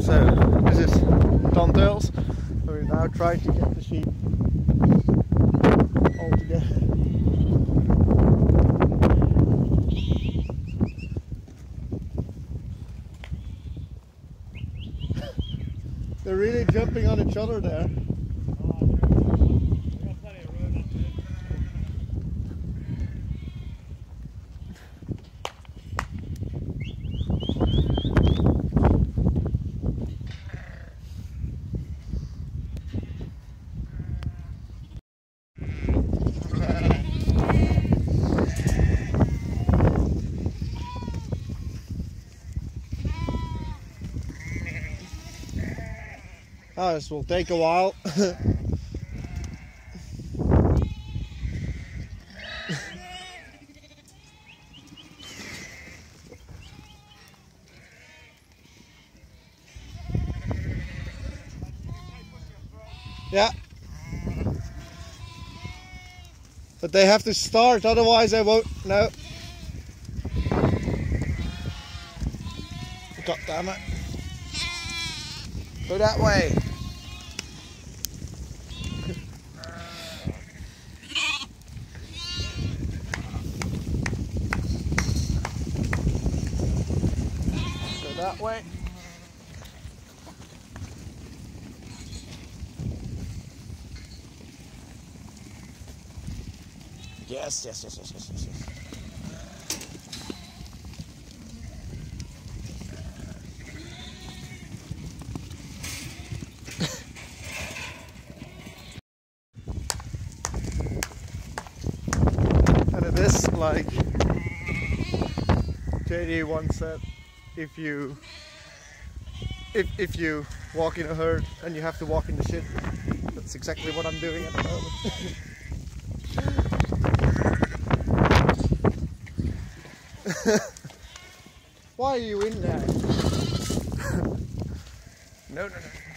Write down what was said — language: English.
So this is Ton Tales. We're now trying to get the sheep all together. They're really jumping on each other there. Oh, this will take a while. yeah. But they have to start, otherwise I won't. No. God damn it. Go that way. Go that way. Yes, yes, yes, yes, yes, yes, yes. And it is like JD once said, if you if if you walk in a herd and you have to walk in the shit, that's exactly what I'm doing at the moment. Why are you in there? no, no, no.